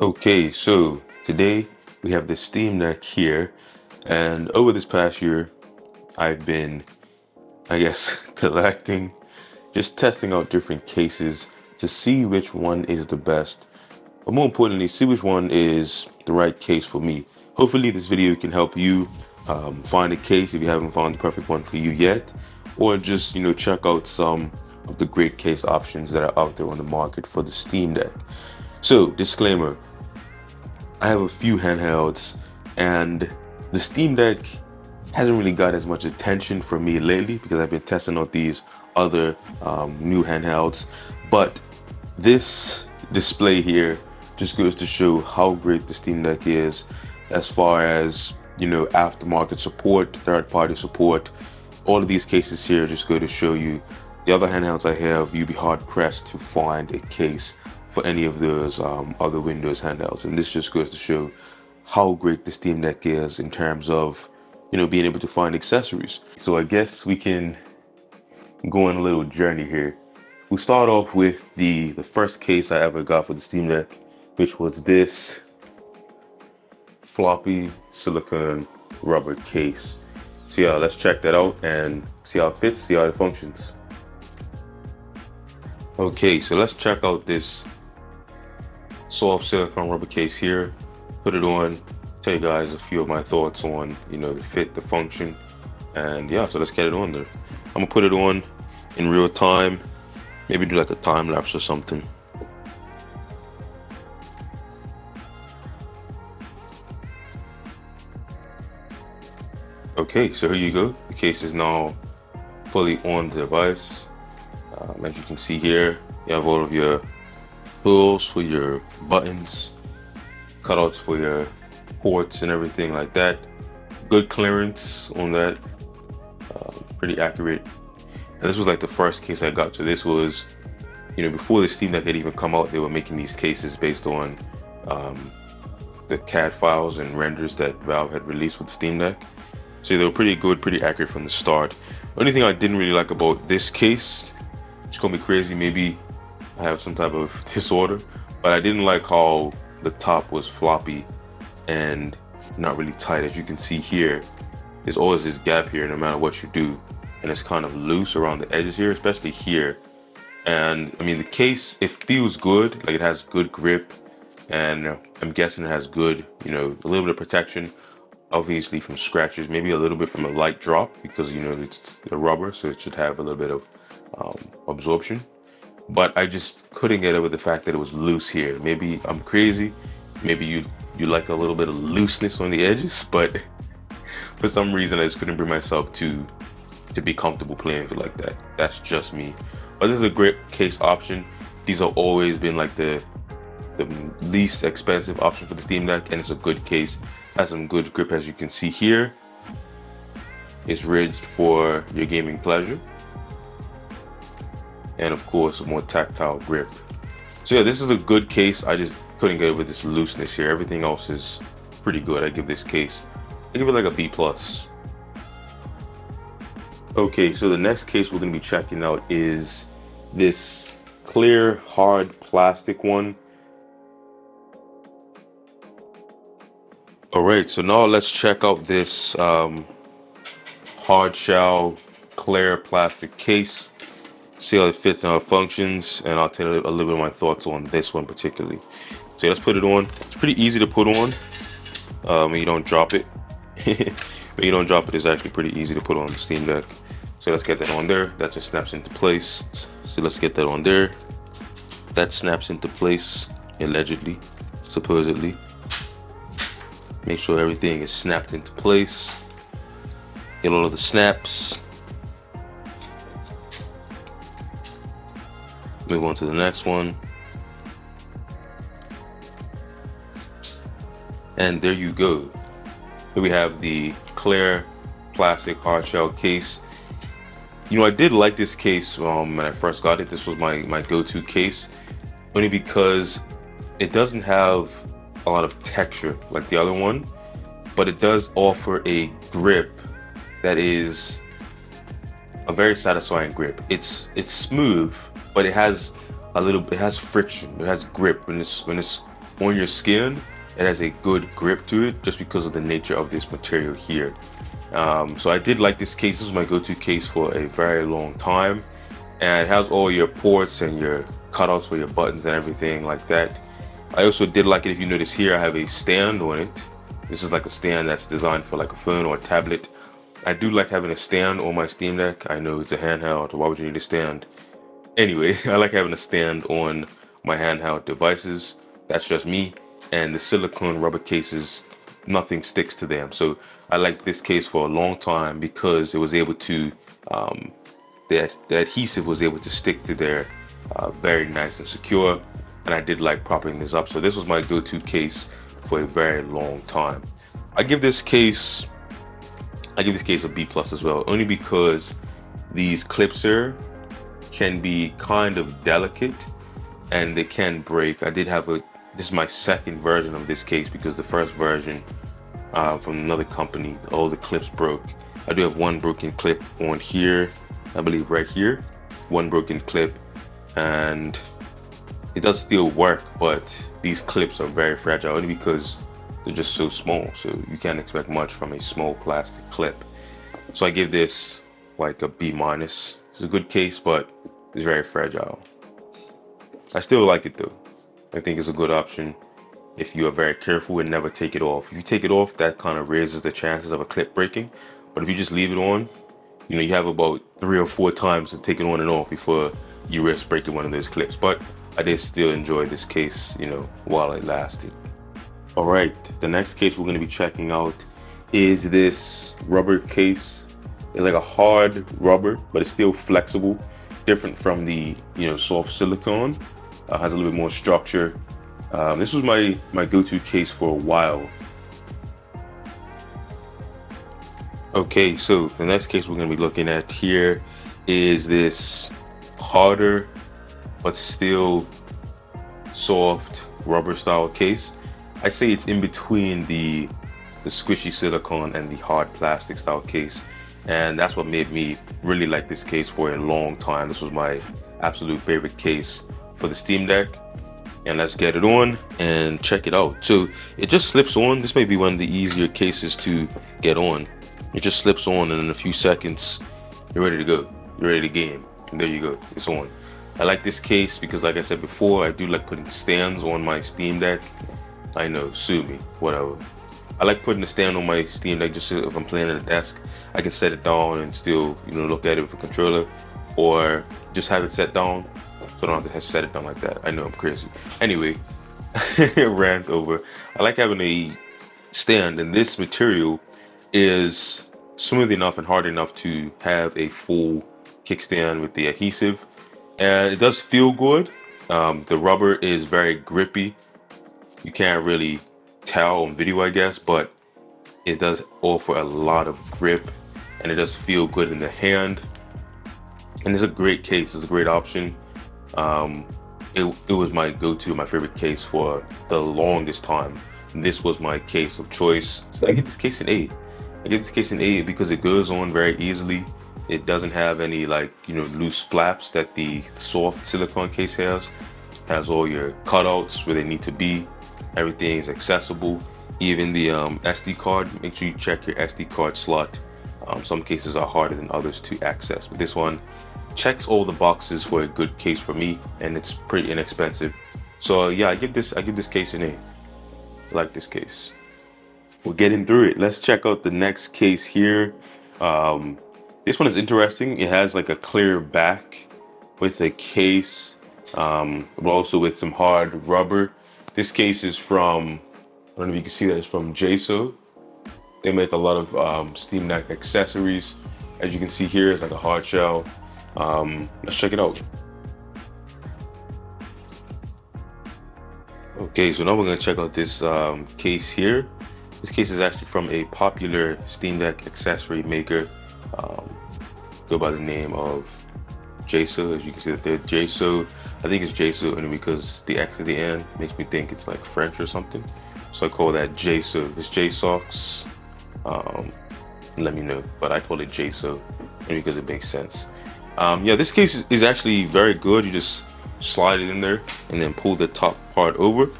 Okay, so today we have the Steam Deck here, and over this past year, I've been, I guess, collecting, just testing out different cases to see which one is the best, but more importantly, see which one is the right case for me. Hopefully, this video can help you um, find a case if you haven't found the perfect one for you yet, or just you know check out some of the great case options that are out there on the market for the Steam Deck. So, disclaimer I have a few handhelds, and the Steam Deck hasn't really got as much attention from me lately because I've been testing out these other um, new handhelds. But this display here just goes to show how great the Steam Deck is as far as you know aftermarket support, third-party support. All of these cases here just go to show you. The other handhelds I have, you'd be hard pressed to find a case for any of those um, other Windows handhelds. And this just goes to show how great the Steam Deck is in terms of, you know, being able to find accessories. So I guess we can go on a little journey here. We'll start off with the, the first case I ever got for the Steam Deck, which was this floppy silicone rubber case. So yeah, let's check that out and see how it fits, see how it functions. Okay, so let's check out this soft silicone rubber case here. Put it on, tell you guys a few of my thoughts on, you know, the fit, the function, and yeah, so let's get it on there. I'm gonna put it on in real time, maybe do like a time lapse or something. Okay, so here you go. The case is now fully on the device. Um, as you can see here, you have all of your holes for your buttons, cutouts for your ports and everything like that. Good clearance on that, uh, pretty accurate. And this was like the first case I got. So this was, you know, before the Steam Deck had even come out, they were making these cases based on um, the CAD files and renders that Valve had released with Steam Deck. So they were pretty good, pretty accurate from the start. Only thing I didn't really like about this case, it's gonna be crazy, maybe I have some type of disorder, but I didn't like how the top was floppy and not really tight. As you can see here, there's always this gap here no matter what you do. And it's kind of loose around the edges here, especially here. And I mean, the case, it feels good, like it has good grip. And I'm guessing it has good, you know, a little bit of protection, obviously from scratches, maybe a little bit from a light drop because, you know, it's the rubber, so it should have a little bit of um, absorption but I just couldn't get over the fact that it was loose here. Maybe I'm crazy. Maybe you you like a little bit of looseness on the edges, but for some reason I just couldn't bring myself to to be comfortable playing with it like that. That's just me. But this is a great case option. These have always been like the the least expensive option for the Steam Deck, and it's a good case. Has some good grip as you can see here. It's rigged for your gaming pleasure and of course a more tactile grip. So yeah, this is a good case. I just couldn't get over this looseness here. Everything else is pretty good. I give this case, I give it like a B plus. Okay, so the next case we're gonna be checking out is this clear hard plastic one. All right, so now let's check out this um, hard shell clear plastic case see how it fits and how it functions, and I'll tell you a little bit of my thoughts on this one particularly. So let's put it on. It's pretty easy to put on um, you don't drop it. when you don't drop it, it's actually pretty easy to put on the Steam Deck. So let's get that on there. That just snaps into place. So let's get that on there. That snaps into place, allegedly, supposedly. Make sure everything is snapped into place. Get all of the snaps. Move on to the next one. And there you go. Here we have the clear plastic hard shell case. You know, I did like this case um, when I first got it. This was my, my go-to case, only because it doesn't have a lot of texture like the other one, but it does offer a grip that is a very satisfying grip. It's it's smooth, but it has a little it has friction it has grip when it's when it's on your skin, it has a good grip to it just because of the nature of this material here. Um, so I did like this case. This was my go-to case for a very long time. And it has all your ports and your cutouts for your buttons and everything like that. I also did like it if you notice here, I have a stand on it. This is like a stand that's designed for like a phone or a tablet. I do like having a stand on my Steam Deck. I know it's a handheld, why would you need a stand? Anyway, I like having a stand on my handheld devices. That's just me. And the silicone rubber cases, nothing sticks to them. So I liked this case for a long time because it was able to, um, the, the adhesive was able to stick to there uh, very nice and secure. And I did like propping this up. So this was my go-to case for a very long time. I give this case, I give this case a B plus as well, only because these clips here can be kind of delicate and they can break. I did have a, this is my second version of this case because the first version uh, from another company, all the clips broke. I do have one broken clip on here, I believe right here, one broken clip and it does still work, but these clips are very fragile only because they're just so small. So you can't expect much from a small plastic clip. So I give this like a B minus. It's a good case, but it's very fragile. I still like it though. I think it's a good option if you are very careful and never take it off. If you take it off, that kind of raises the chances of a clip breaking. But if you just leave it on, you know, you have about three or four times to take it on and off before you risk breaking one of those clips. But I did still enjoy this case, you know, while it lasted. All right, the next case we're gonna be checking out is this rubber case. It's like a hard rubber, but it's still flexible, different from the, you know, soft silicone uh, has a little bit more structure. Um, this was my, my go-to case for a while. Okay, so the next case we're going to be looking at here is this harder but still soft rubber style case. I say it's in between the the squishy silicone and the hard plastic style case and that's what made me really like this case for a long time. This was my absolute favorite case for the Steam Deck. And let's get it on and check it out. So it just slips on. This may be one of the easier cases to get on. It just slips on and in a few seconds, you're ready to go. You're ready to game. And there you go, it's on. I like this case because like I said before, I do like putting stands on my Steam Deck. I know, sue me, whatever. I like putting the stand on my Steam Deck just so if I'm playing at a desk, I can set it down and still, you know, look at it with a controller or just have it set down so I don't have to set it down like that. I know I'm crazy. Anyway, it rant over. I like having a stand, and this material is smooth enough and hard enough to have a full kickstand with the adhesive. And it does feel good. Um, the rubber is very grippy. You can't really tell on video, I guess, but it does offer a lot of grip and it does feel good in the hand. And it's a great case, it's a great option. Um, it, it was my go-to, my favorite case for the longest time. This was my case of choice. So I get this case in A. I get this case in A because it goes on very easily. It doesn't have any like, you know, loose flaps that the soft silicone case has. It has all your cutouts where they need to be. Everything is accessible. Even the um, SD card, make sure you check your SD card slot. Um, some cases are harder than others to access, but this one checks all the boxes for a good case for me and it's pretty inexpensive. So yeah i give this i give this case an a. I like this case. We're getting through it. Let's check out the next case here. Um, this one is interesting. It has like a clear back with a case um, but also with some hard rubber this case is from i don't know if you can see that it's from Jaso. they make a lot of um, steam deck accessories as you can see here it's like a hard shell um, let's check it out. Okay, so now we're gonna check out this um, case here. This case is actually from a popular Steam Deck accessory maker. Um, go by the name of JSO, as you can see that they're. I think it's JSO only because the X at the end makes me think it's like French or something. So I call that JSO. It's JSAUX. Um, let me know, but I call it JSO only because it makes sense. Um, yeah, this case is, is, actually very good. You just slide it in there and then pull the top part over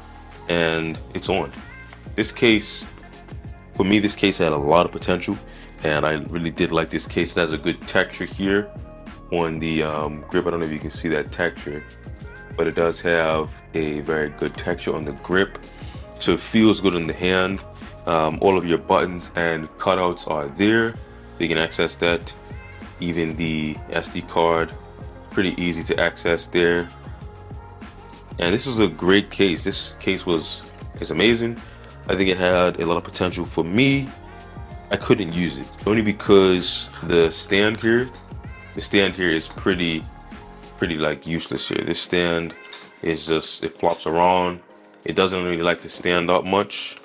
and it's on. This case, for me, this case had a lot of potential and I really did like this case. It has a good texture here on the um, grip. I don't know if you can see that texture, but it does have a very good texture on the grip. So it feels good in the hand. Um, all of your buttons and cutouts are there, so you can access that. Even the SD card, pretty easy to access there. And this is a great case. This case was is amazing. I think it had a lot of potential for me. I couldn't use it only because the stand here, the stand here is pretty, pretty like useless here. This stand is just it flops around. It doesn't really like to stand up much.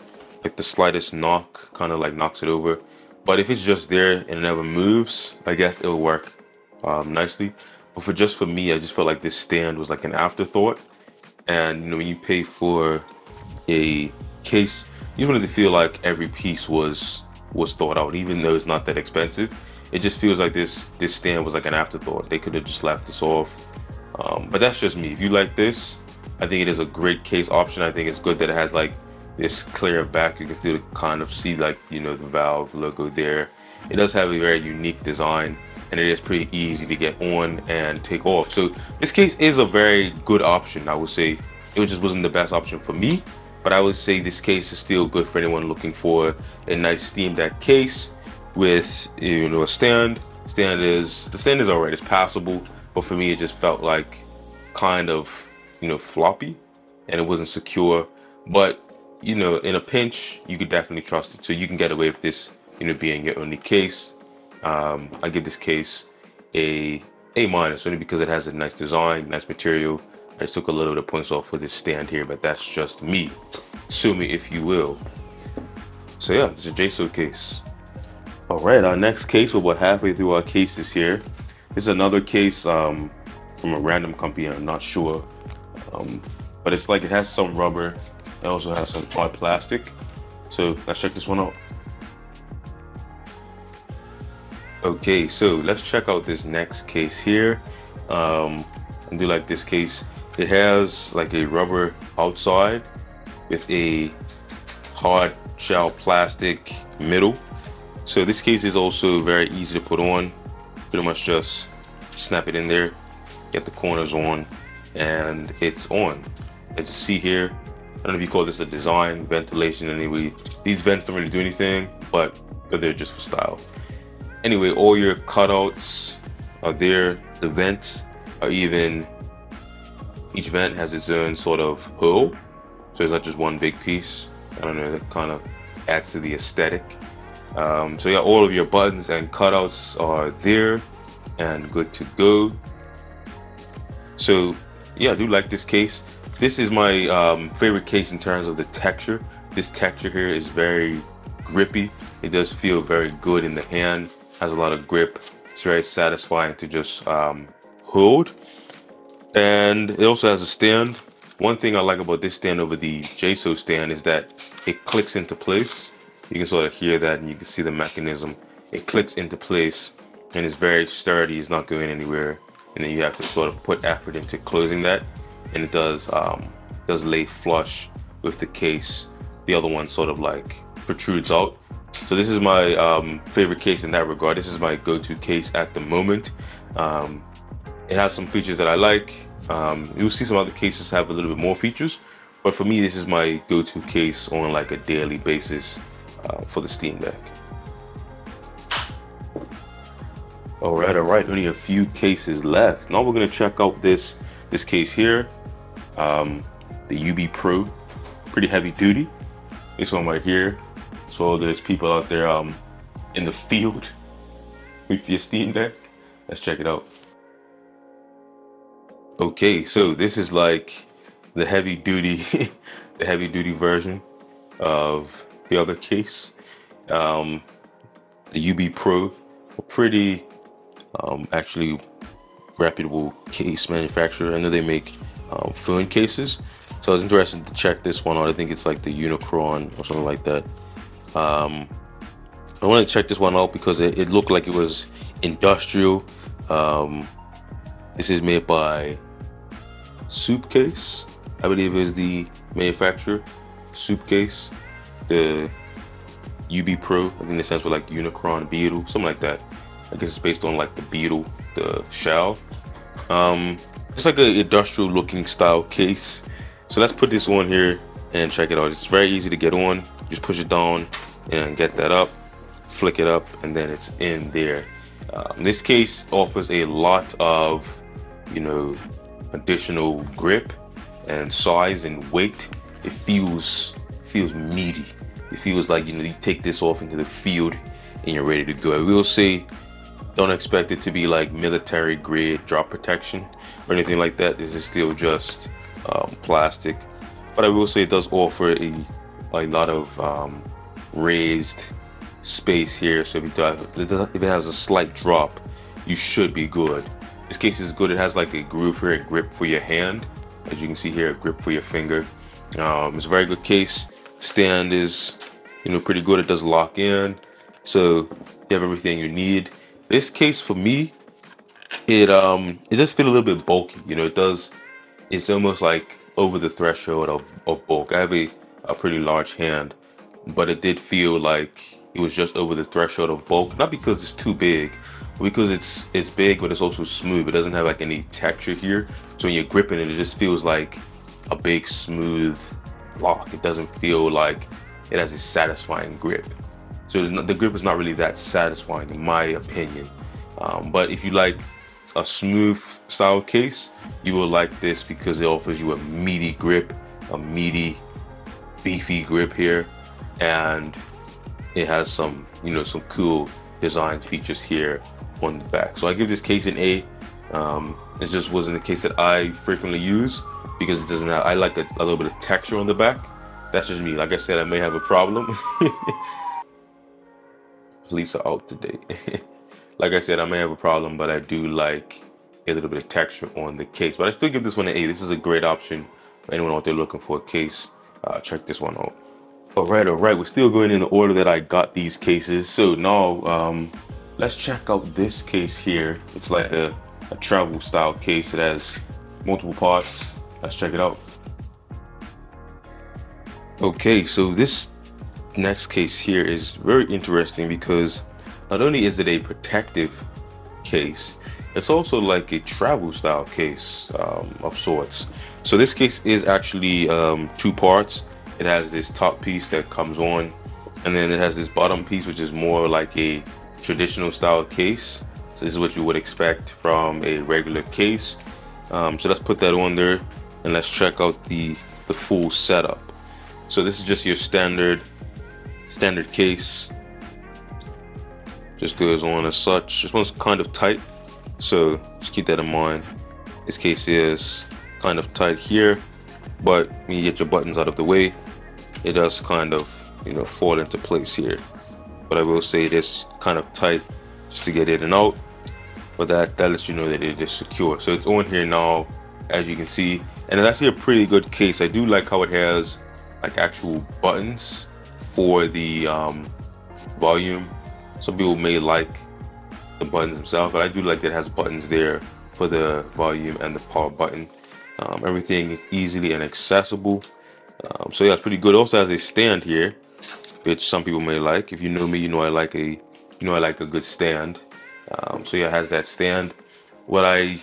Like the slightest knock kind of like knocks it over. But if it's just there and it never moves, I guess it'll work um, nicely. But for just for me, I just felt like this stand was like an afterthought. And you know, when you pay for a case, you wanted to feel like every piece was was thought out, even though it's not that expensive. It just feels like this this stand was like an afterthought. They could have just left this off. Um, but that's just me. If you like this, I think it is a great case option. I think it's good that it has like this clear back. You can still kind of see like, you know, the Valve logo there. It does have a very unique design and it is pretty easy to get on and take off. So this case is a very good option. I would say it just wasn't the best option for me, but I would say this case is still good for anyone looking for a nice Steam Deck case with you know a stand. Stand is the stand is alright, it's passable, but for me it just felt like kind of you know floppy and it wasn't secure. But you know, in a pinch, you could definitely trust it. So you can get away with this, you know, being your only case. Um, I give this case a A minus only because it has a nice design, nice material. I just took a little bit of points off for this stand here, but that's just me. Sue me if you will. So yeah, it's a JSO case. All right, our next case, we're about halfway through our cases here. This is another case um, from a random company, I'm not sure. Um, but it's like it has some rubber. It also has some hard plastic. So let's check this one out. Okay, so let's check out this next case here. Um, I do like this case. It has like a rubber outside with a hard shell plastic middle. So this case is also very easy to put on. Pretty much just snap it in there, get the corners on, and it's on. As you see here, I don't know if you call this a design, ventilation, anyway. These vents don't really do anything, but they're just for style. Anyway, all your cutouts are there. The vents are even, each vent has its own sort of hole. So it's not just one big piece. I don't know, that kind of adds to the aesthetic. Um, so yeah, all of your buttons and cutouts are there and good to go. So yeah, I do like this case. This is my um, favorite case in terms of the texture. This texture here is very grippy. It does feel very good in the hand. Has a lot of grip. It's very satisfying to just um, hold. And it also has a stand. One thing I like about this stand over the JSO stand is that it clicks into place. You can sort of hear that and you can see the mechanism. It clicks into place and it's very sturdy. It's not going anywhere. And then you have to sort of put effort into closing that and it does um, does lay flush with the case. The other one sort of like protrudes out. So this is my um, favorite case in that regard. This is my go-to case at the moment. Um, it has some features that I like. Um, you'll see some other cases have a little bit more features, but for me, this is my go-to case on like a daily basis uh, for the Steam Deck. All right, all right. Only a few cases left. Now we're gonna check out this this case here, um, the UB Pro, pretty heavy duty. This one right here. So there's people out there um, in the field with your Steam Deck. Let's check it out. Okay, so this is like the heavy duty, the heavy duty version of the other case. Um, the UB Pro, a pretty um, actually reputable case manufacturer. I know they make um, phone cases. So I was interested to check this one out. I think it's like the Unicorn or something like that. Um, I want to check this one out because it, it looked like it was industrial. Um, this is made by Supcase. I believe is the manufacturer. Supcase, the UB Pro. I think it stands for like Unicorn Beetle, something like that. I guess it's based on like the beetle, the shell. Um, it's like an industrial looking style case. So let's put this on here and check it out. It's very easy to get on. Just push it down and get that up, flick it up, and then it's in there. Um, this case offers a lot of, you know, additional grip and size and weight. It feels feels meaty. It feels like you know you take this off into the field and you're ready to go. I will say, don't expect it to be like military grade drop protection or anything like that. This is still just um, plastic, but I will say it does offer a a lot of um, raised space here. So if if it has a slight drop, you should be good. This case is good. It has like a groove here, a grip for your hand. As you can see here, a grip for your finger. Um, it's a very good case. Stand is, you know, pretty good. It does lock in. So you have everything you need. This case for me, it um it does feel a little bit bulky. You know, it does. It's almost like over the threshold of, of bulk. I have a, a pretty large hand, but it did feel like it was just over the threshold of bulk. Not because it's too big, because it's it's big, but it's also smooth. It doesn't have like any texture here. So when you're gripping it, it just feels like a big smooth lock. It doesn't feel like it has a satisfying grip. So the grip is not really that satisfying in my opinion. Um, but if you like a smooth style case, you will like this because it offers you a meaty grip, a meaty, beefy grip here, and it has some, you know, some cool design features here on the back. So I give this case an A. Um, it just wasn't a case that I frequently use because it doesn't have, I like a, a little bit of texture on the back. That's just me. Like I said, I may have a problem. Police are out today. like I said, I may have a problem, but I do like a little bit of texture on the case. But I still give this one an A. This is a great option for anyone out there looking for a case. Uh, check this one out. All right, all right. We're still going in the order that I got these cases. So now, um, let's check out this case here. It's like a, a travel style case. It has multiple parts. Let's check it out. Okay, so this next case here is very interesting because not only is it a protective case, it's also like a travel style case um, of sorts. So this case is actually um, two parts. It has this top piece that comes on, and then it has this bottom piece, which is more like a traditional style case. So this is what you would expect from a regular case. Um, so let's put that on there, and let's check out the the full setup. So this is just your standard standard case. Just goes on as such. This one's kind of tight, so just keep that in mind. This case is kind of tight here, but when you get your buttons out of the way, it does kind of you know fall into place here. But I will say this kind of tight just to get in and out. But that that lets you know that it is secure. So it's on here now, as you can see, and it's actually a pretty good case. I do like how it has like actual buttons for the um, volume. Some people may like the buttons themselves, but I do like that it has buttons there for the volume and the power button. Um, everything is easily and accessible. Um, so yeah, it's pretty good. Also has a stand here, which some people may like. If you know me, you know I like a you know I like a good stand. Um, so yeah, it has that stand. What I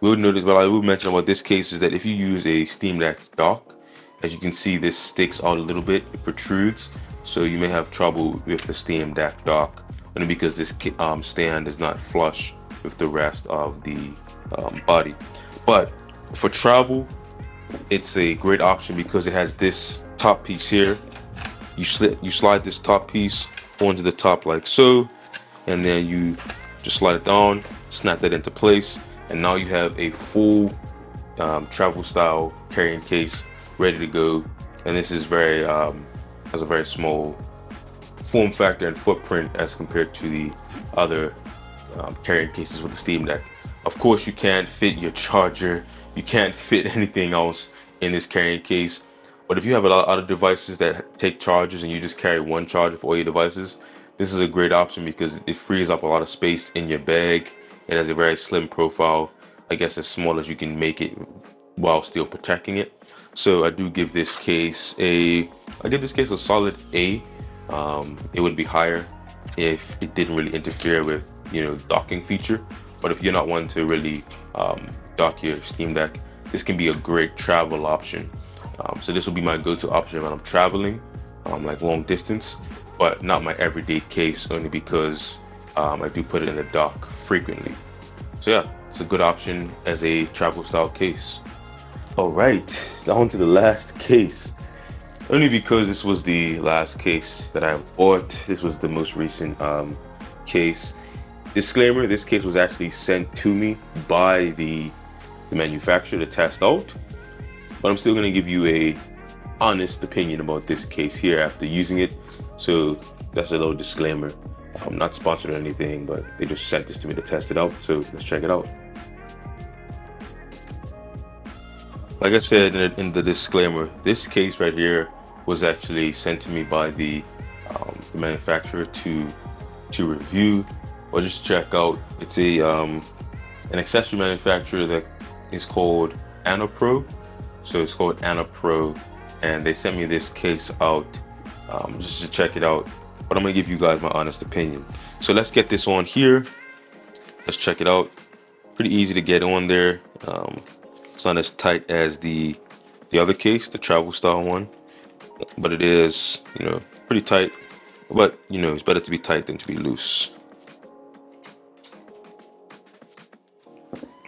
will notice, what I will mention about this case is that if you use a Steam Deck dock, as you can see, this sticks out a little bit, it protrudes. So you may have trouble with the Steam Deck dock, only because this um, stand is not flush with the rest of the um, body. But for travel, it's a great option because it has this top piece here. You slid, you slide this top piece onto the top like so, and then you just slide it down, snap that into place, and now you have a full um, travel style carrying case ready to go. And this is very um, has a very small form factor and footprint as compared to the other um, carrying cases with the Steam Deck. Of course, you can't fit your charger. You can't fit anything else in this carrying case. But if you have a lot of other devices that take chargers and you just carry one charger for all your devices, this is a great option because it frees up a lot of space in your bag. It has a very slim profile. I guess as small as you can make it while still protecting it. So I do give this case a, I give this case a solid A. Um, it would be higher if it didn't really interfere with, you know, docking feature. But if you're not one to really um, dock your Steam Deck, this can be a great travel option. Um, so this will be my go-to option when I'm traveling, um, like long distance, but not my everyday case only because um, I do put it in the dock frequently. So yeah, it's a good option as a travel style case. All right, down to the last case. Only because this was the last case that I bought. This was the most recent um, case. Disclaimer, this case was actually sent to me by the, the manufacturer to test out. But I'm still gonna give you a honest opinion about this case here after using it. So that's a little disclaimer. I'm not sponsored or anything, but they just sent this to me to test it out. So let's check it out. Like I said in the, in the disclaimer, this case right here was actually sent to me by the, um, the manufacturer to to review or just check out. It's a um, an accessory manufacturer that is called Anapro. So it's called Anapro, and they sent me this case out um, just to check it out but I'm gonna give you guys my honest opinion. So let's get this on here. Let's check it out. Pretty easy to get on there. Um, it's not as tight as the the other case, the travel style one, but it is, you know, pretty tight. But you know, it's better to be tight than to be loose.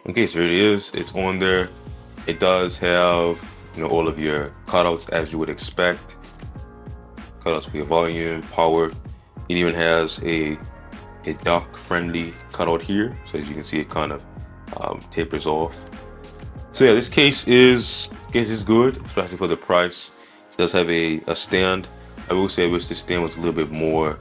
Okay, so it is. It's on there. It does have, you know, all of your cutouts as you would expect cutouts for your volume, power. It even has a a dock friendly cutout here. So as you can see, it kind of um, tapers off. So yeah, this case is case is good, especially for the price. It does have a, a stand. I will say I wish this stand was a little bit more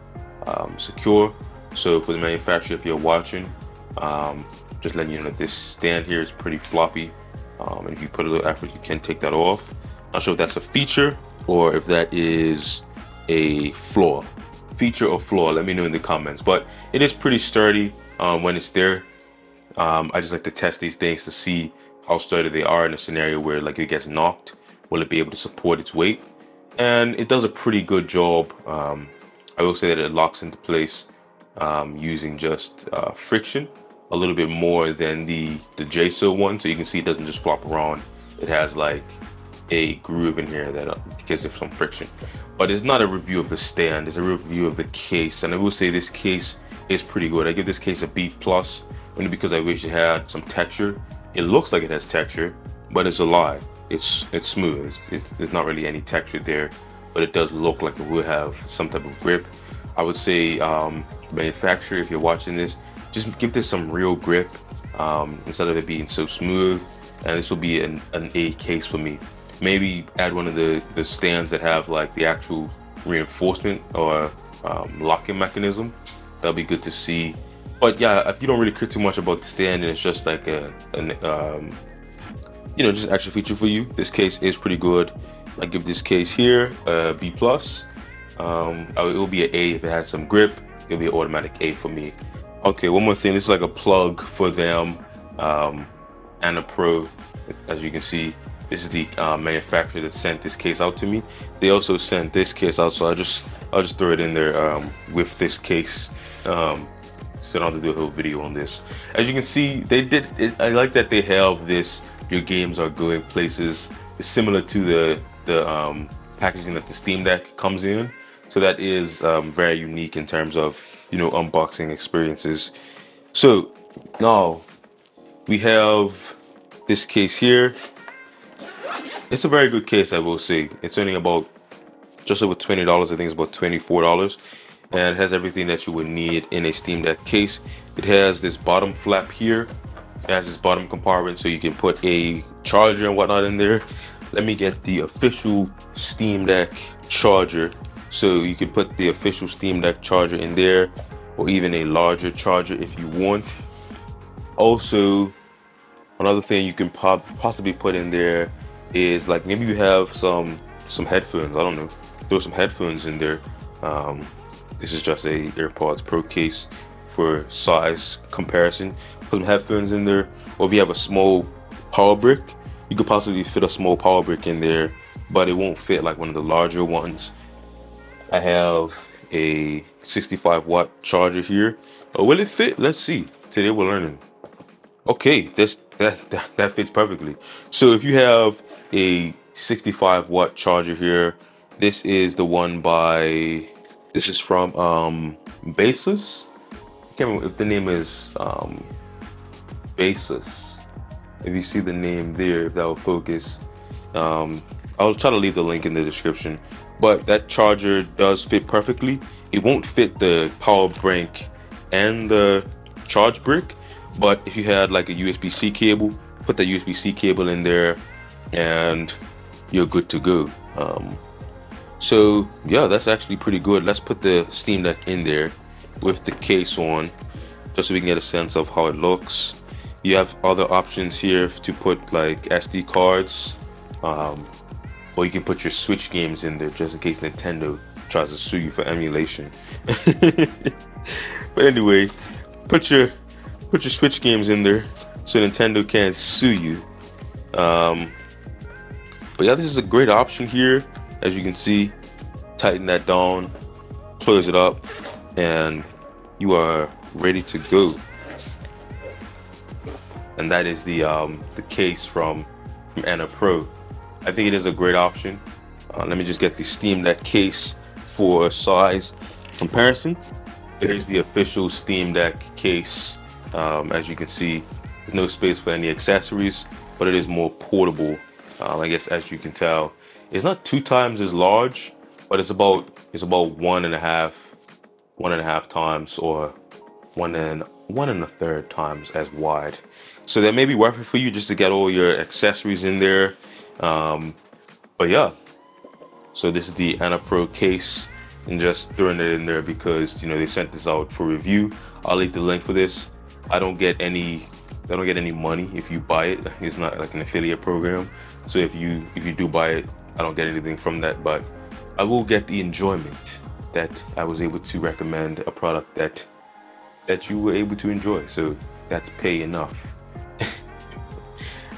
um, secure. So for the manufacturer, if you're watching, um, just letting you know that this stand here is pretty floppy. Um, and if you put a little effort, you can take that off. Not sure if that's a feature or if that is a flaw feature or flaw let me know in the comments. But it is pretty sturdy um, when it's there. Um, I just like to test these things to see how sturdy they are in a scenario where like it gets knocked. Will it be able to support its weight? And it does a pretty good job um, I will say that it locks into place um, using just uh, friction a little bit more than the the JSO one. So you can see it doesn't just flop around. It has like a groove in here that uh, gives it some friction. But it's not a review of the stand, it's a review of the case. And I will say this case is pretty good. I give this case a B plus only because I wish it had some texture. It looks like it has texture, but it's a lie. It's it's smooth. It's, it's, there's not really any texture there, but it does look like it will have some type of grip. I would say um, manufacturer, if you're watching this, just give this some real grip um, instead of it being so smooth. And this will be an, an A case for me maybe add one of the the stands that have like the actual reinforcement or um, locking mechanism. That'll be good to see. But yeah if you don't really care too much about the stand and it's just like a, um, you know just extra feature for you. This case is pretty good. I give this case here a b plus. Um, it will be an a if it has some grip. It'll be an automatic a for me. Okay one more thing. This is like a plug for them um, pro, as you can see this is the uh, manufacturer that sent this case out to me. They also sent this case out, so I just I'll just throw it in there um, with this case. Um, so I don't have to do a whole video on this. As you can see, they did. It, I like that they have this. Your games are going places. It's similar to the the um, packaging that the Steam Deck comes in. So that is um, very unique in terms of you know unboxing experiences. So now we have this case here it's a very good case, I will say. It's only about just over $20. I think it's about $24. And it has everything that you would need in a Steam Deck case. It has this bottom flap here. It has this bottom compartment so you can put a charger and whatnot in there. Let me get the official Steam Deck charger. So you can put the official Steam Deck charger in there or even a larger charger if you want. Also, another thing you can possibly put in there is like maybe you have some some headphones. I don't know. Throw some headphones in there. Um, this is just a AirPods Pro case for size comparison. Put some headphones in there, or if you have a small power brick, you could possibly fit a small power brick in there, but it won't fit like one of the larger ones. I have a 65 watt charger here. Oh, will it fit? Let's see. Today we're learning. Okay, this that, that that fits perfectly. So if you have a 65 watt charger here, this is the one by this is from um Baseus. I can't remember if the name is um Baseus. If you see the name there, if that will focus. Um I'll try to leave the link in the description. But that charger does fit perfectly. It won't fit the power bank and the charge brick, but if you had like a USB-C cable, put the USB-C cable in there and you're good to go. Um, so yeah, that's actually pretty good. Let's put the Steam Deck in there with the case on, just so we can get a sense of how it looks. You have other options here to put like SD cards, um, or you can put your Switch games in there just in case Nintendo tries to sue you for emulation. but anyway, put your put your Switch games in there so Nintendo can't sue you. Um, but yeah, this is a great option here. As you can see, tighten that down, close it up, and you are ready to go. And that is the um, the case from from AnaPro. I think it is a great option. Uh, let me just get the Steam Deck case for size comparison. There's the official Steam Deck case. Um, as you can see, there's no space for any accessories, but it is more portable. Um, I guess as you can tell, it's not two times as large, but it's about it's about one and a half, one and a half times, or one and one and a third times as wide. So that may be worth it for you just to get all your accessories in there um, but yeah, so this is the AnaPro case and just throwing it in there because you know they sent this out for review. I'll leave the link for this. I don't get any I don't get any money if you buy it. It's not like an affiliate program. So if you if you do buy it, I don't get anything from that, but I will get the enjoyment that I was able to recommend a product that that you were able to enjoy. So that's pay enough.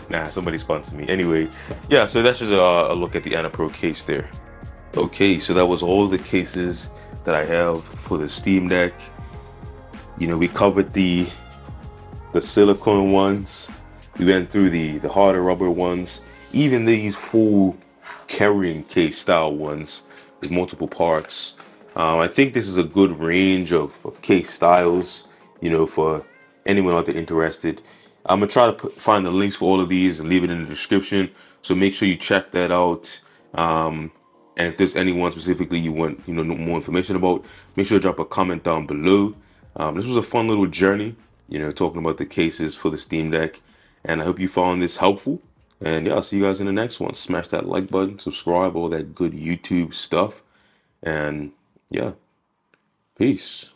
Nah, somebody sponsor me. Anyway, yeah, so that's just a, a look at the AnaPro case there. Okay, so that was all the cases that I have for the Steam Deck. You know, we covered the the silicone ones. We went through the the harder rubber ones. Even these full carrying case style ones with multiple parts. Um, I think this is a good range of, of case styles. You know, for anyone out there interested. I'm gonna try to put, find the links for all of these and leave it in the description. So make sure you check that out. Um, and if there's anyone specifically you want, you know, more information about, make sure to drop a comment down below. Um, this was a fun little journey, you know, talking about the cases for the Steam Deck. And I hope you found this helpful. And yeah, I'll see you guys in the next one. Smash that like button, subscribe, all that good YouTube stuff. And yeah, peace.